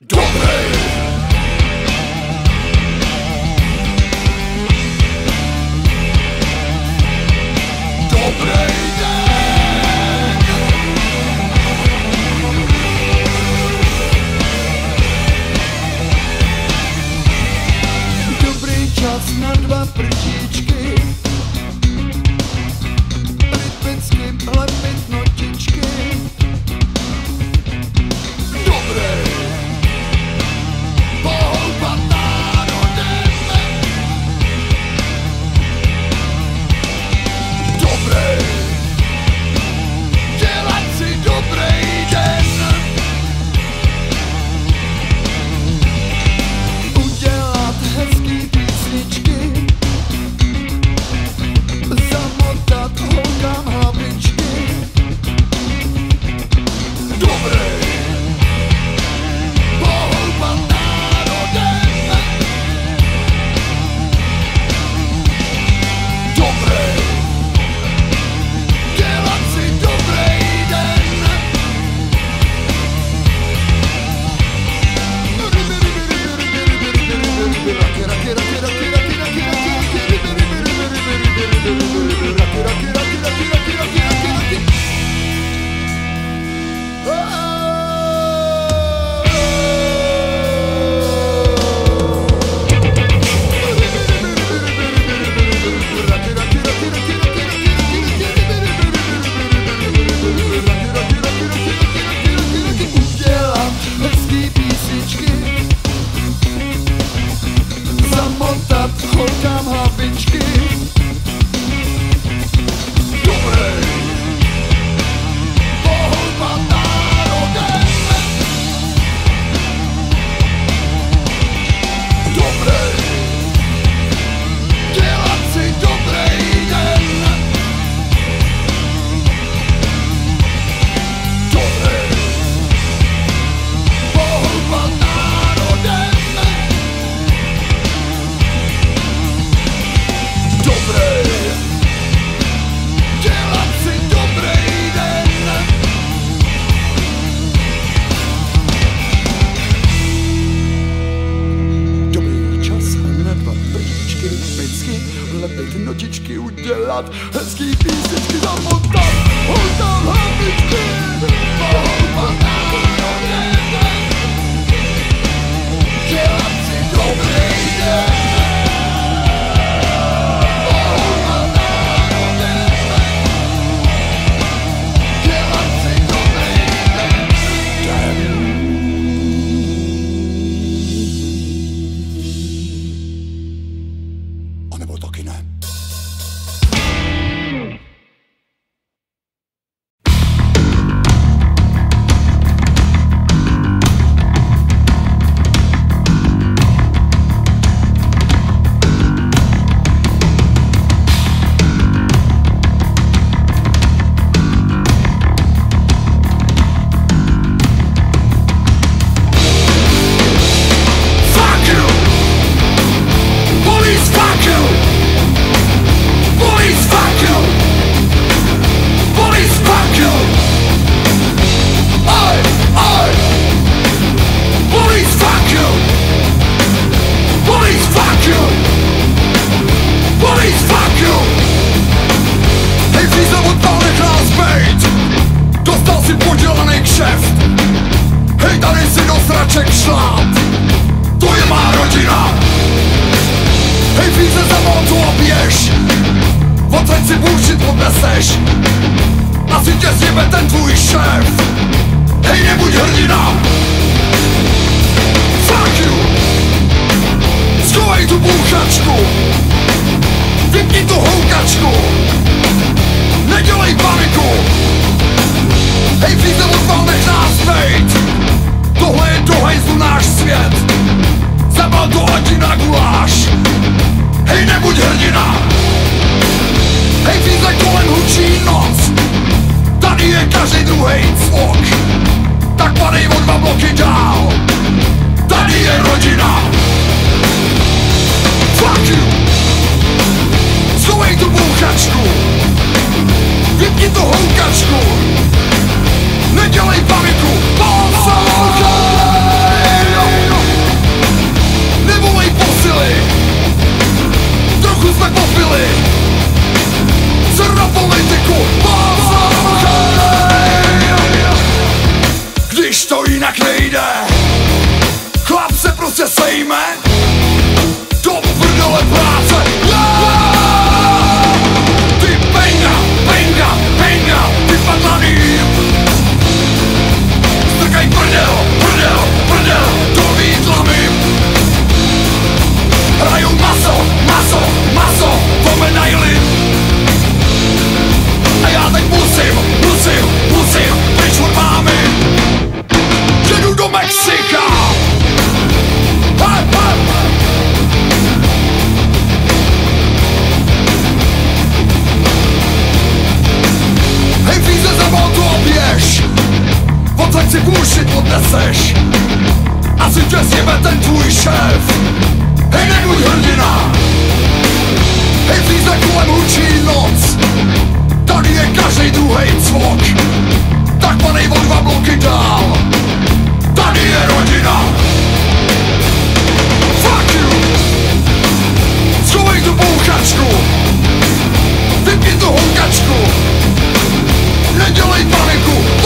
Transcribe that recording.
Dobrý kšeft! Hej, tady si do sraček šláp! To je má rodina! Hej, víze za motu a běž! Odsaď si bullshit odneseš! Asi tě zjebe ten tvůj šéf! Hej, nebuď hrdina! Fuck you! Schovej tu bouchačku! Vypni tu looking down Tady je rodina. Fuck you. Schovej tu bouchačku. Vypni tu houkačku Nedělej paniku. Poslouchej Nevolej posily. Trochu jsme popili. Zrna politiku Poslouchej nejde. Chlap se prostě sejme Si bullshit odneseš Asi tě zjebe ten tvůj šéf. Hej, nebuď hrdina. Hej, víze kolem hučí noc. Tady je každý druhej cvok. Tak panej o dva bloky dál. Tady je rodina. Fuck you. Schovej tu bouchačku. Vypni tu houkačku Nedělej paniku